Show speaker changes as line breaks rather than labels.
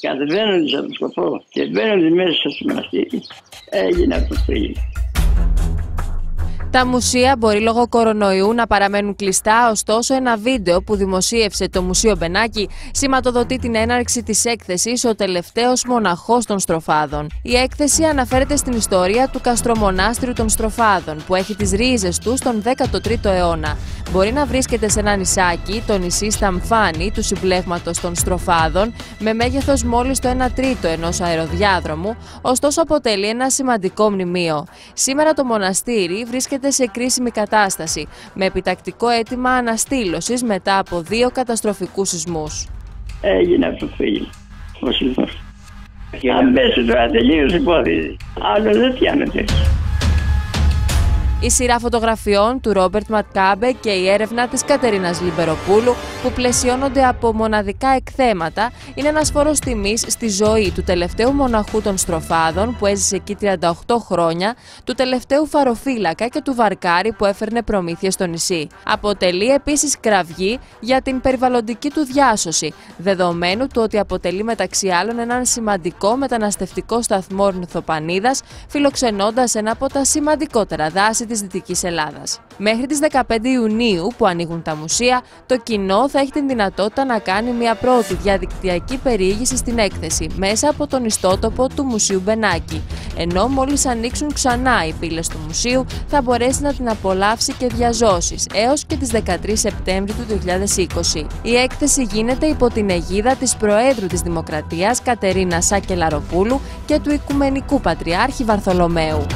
Κατεβαίνοντας από το σκοπό και μπαίνοντας μέσα στο μοναστήρι, έγινε αυτό που έγινε.
Τα μουσεία μπορεί λόγω κορονοϊού να παραμένουν κλειστά, ωστόσο ένα βίντεο που δημοσίευσε το Μουσείο Μπενάκη σηματοδοτεί την έναρξη της έκθεσης «Ο τελευταίος μοναχός των στροφάδων». Η έκθεση αναφέρεται στην ιστορία του καστρομονάστριου των στροφάδων που έχει τις ρίζες του στον 13ο αιώνα. Μπορεί να βρίσκεται σε ένα νησάκι, το νησί Σταμφάνι του συμπλέγματος των στροφάδων, με μέγεθος μόλις το 1 τρίτο ενός αεροδιάδρομου, ωστόσο αποτελεί ένα σημαντικό μνημείο. Σήμερα το μοναστήρι βρίσκεται σε κρίσιμη κατάσταση, με επιτακτικό αίτημα αναστήλωσης μετά από δύο καταστροφικούς σεισμούς.
Έγινε αυτό που έγινε. Ο σεισμός. Αν πέσει τώρα τελείως υπόθεση. Άλλο δεν πιάνεται.
Η σειρά φωτογραφιών του Ρόμπερτ Ματκάμπε και η έρευνα της Κατερίνας Λιμπεροπούλου που πλαισιώνονται από μοναδικά εκθέματα είναι ένας φόρος τιμής στη ζωή του τελευταίου μοναχού των στροφάδων που έζησε εκεί 38 χρόνια, του τελευταίου φαροφύλακα και του βαρκάρι που έφερνε προμήθειες στο νησί. Αποτελεί επίσης κραυγή για την περιβαλλοντική του διάσωση, δεδομένου του ότι αποτελεί μεταξύ άλλων έναν σημαντικό μεταναστευτικό σταθμό ορνηθοπανίδας, φιλοξενώντας ένα από τα σημαντικότερα δάση της Δυτικής Ελλάδας. Μέχρι τις 15 Ιουνίου που ανοίγουν τα μουσεία, το κοινό θα έχει την δυνατότητα να κάνει μια πρώτη διαδικτυακή περιήγηση στην έκθεση μέσα από τον ιστότοπο του Μουσείου Μπενάκη. Ενώ μόλις ανοίξουν ξανά οι πύλες του μουσείου θα μπορέσει να την απολαύσει και διαζώσεις έως και τις 13 Σεπτέμβρη του 2020. Η έκθεση γίνεται υπό την αιγίδα της Προέδρου της Δημοκρατίας Κατερίνα Σάκελαροπούλου και του Οικουμενικού Πατριάρχη Βαρθολομαίου.